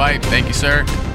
White. Thank you, sir.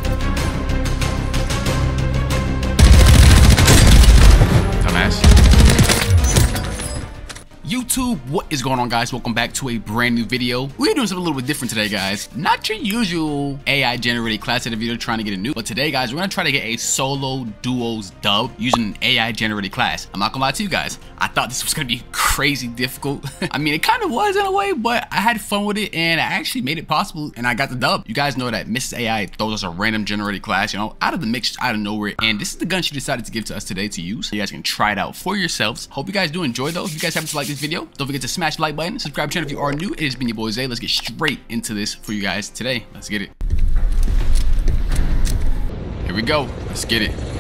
YouTube, what is going on guys? Welcome back to a brand nuke video. We're doing something a little bit different today guys. Not your usual AI generated class edit video trying to get a new, but today guys, we're gonna try to get a solo duos dub using an AI generated class. I'm not gonna lie to you guys. I thought this was gonna be crazy difficult. I mean, it kind of was in a way, but I had fun with it and I actually made it possible and I got the dub. You guys know that Mrs. AI throws us a random generated class, you know, out of the mix, out of nowhere. And this is the gun she decided to give to us today to use. So you guys can try it out for yourselves. Hope you guys do enjoy though. If you guys happen to like this this video. Don't forget to smash the like button, subscribe channel if you are new. It has been your boy Zaee. Let's get straight into this for you guys today. Let's get it. Here we go. Let's get it.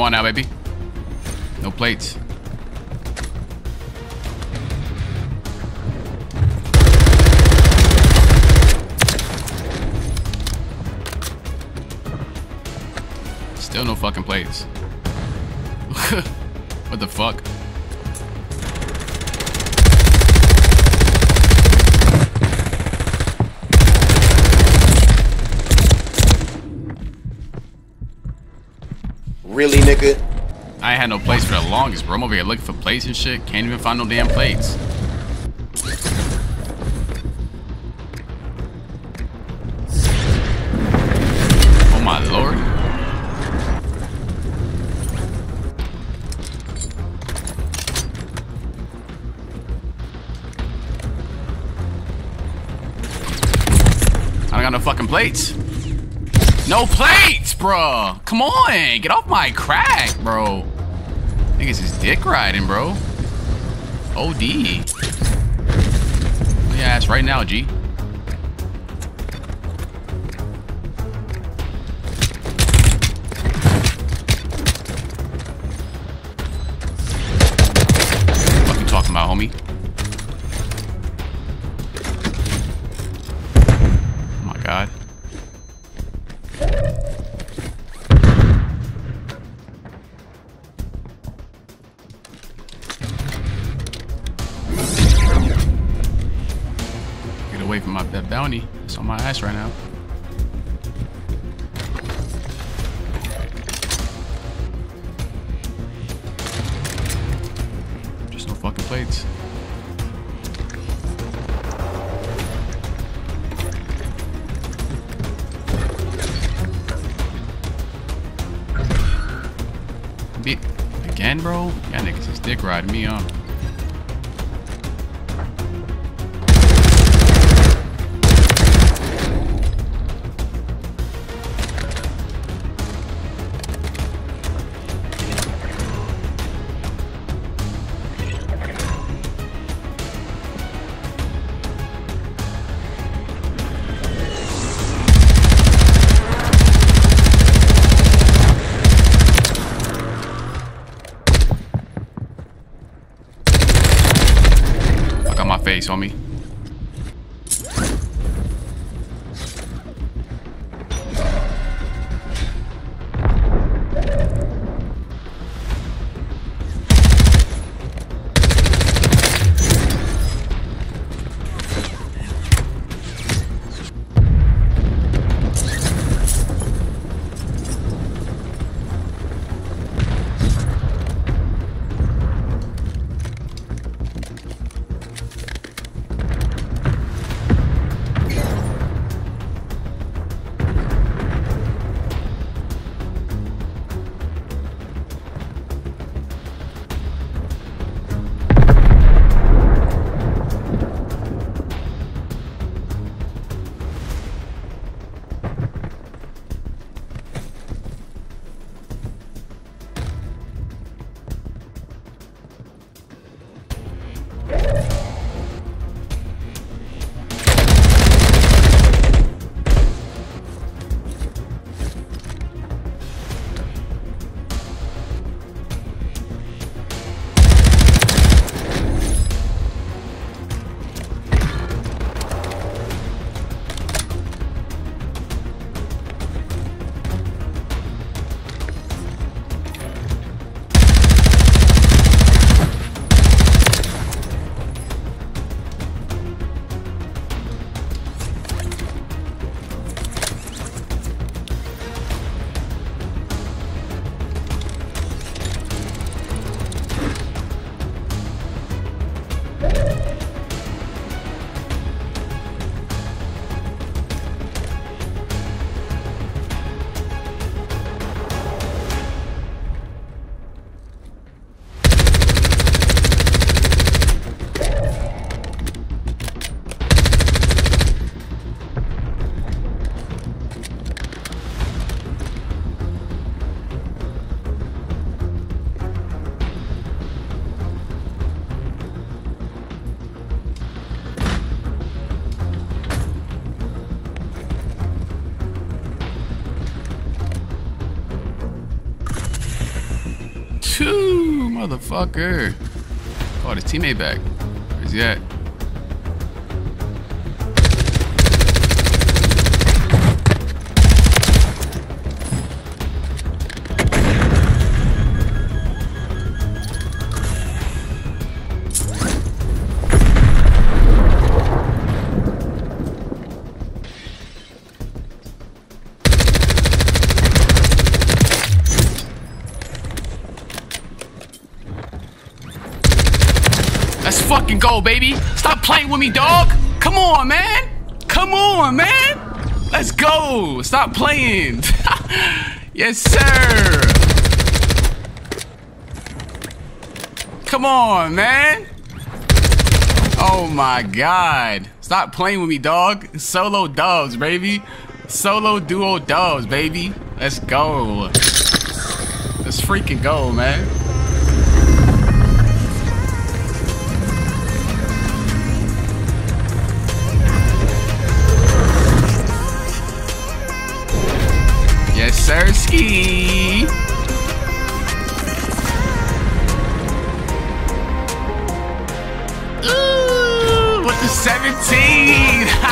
Come on now, baby. No plates. Still no fucking plates. what the fuck? Really, nigga? I had no place for the longest, bro. I'm over here looking for plates and shit. Can't even find no damn plates. Oh my lord. I don't got no fucking plates. No plates, bro. Come on, get off my crack, bro. Niggas is dick riding, bro. OD. Yeah, ass right now, G. that bounty. It's on my ass right now. Just no fucking plates. Be again, bro? Yeah, niggas is dick riding me on. Fuck out two, motherfucker. Oh, Caught his teammate back. Where's he at? Fucking go, baby. Stop playing with me, dog. Come on, man. Come on, man. Let's go. Stop playing. yes, sir. Come on, man. Oh my god. Stop playing with me, dog. Solo dubs, baby. Solo duo dubs, baby. Let's go. Let's freaking go, man. Sersky. Ooh, with the 17.